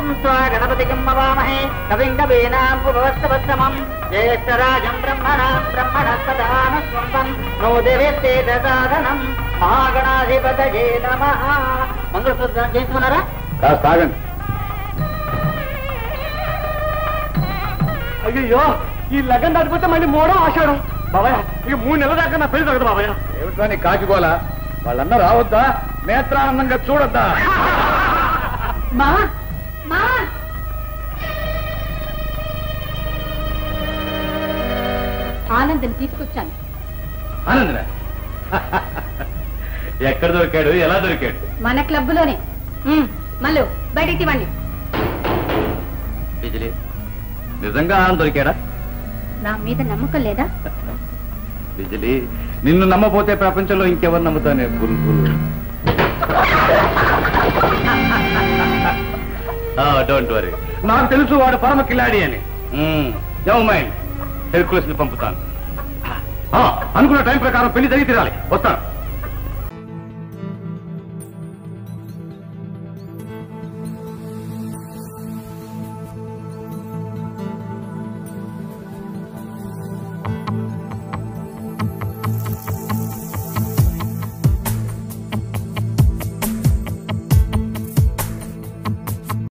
గణపతికిం మవామహే కవిం కవీనాం ఉపవస్తవస్తమం జ్యేష్ఠరాజం బ్రహ్మణాం బ్రహ్మణస్పదాన స్వంతం నో దేవేస్తే దదాదనం మహాగణాధిపతయే నమః మంగళసూత్రం చేసుకున్నారా కాస్త ఆగండి. అయ్యో ఈ లగ్గం దాటిపోతే మళ్ళీ మూడో ఆషాఢం. బాబాయ్ ఇక మూడు నెలల దాకా నా పెళ్ళి తగ్గదు బాబాయ్. ఏమిటో నీ కాచిగోలా? వాళ్ళన్నా రావద్దా? నేత్రానందంగా చూడొద్దా? మా ఆనందం తీసుకొచ్చాను. ఆనందరా ఎక్కడ దొరికాడు? ఎలా దొరికాడు? మన క్లబ్లోనే ఉమ్, మళ్ళు బయటికి తీవండి. బిజిలీ నిజంగా ఆనంద్ దొరికాడా? నా మీద నమ్మకం లేదా? బిజిలీ నిన్ను నమ్మపోతే ప్రపంచంలో ఇంకెవరు నమ్ముతానే? బుల్బుల్ డోంట్ వరీ. నాకు తెలుసు వాడు పరమ కిలాడి అని. మైండ్? హెర్కులస్ని పంపుతాను. అనుకున్న టైం ప్రకారం పెళ్ళి జరిగి తీరాలి. వస్తాను.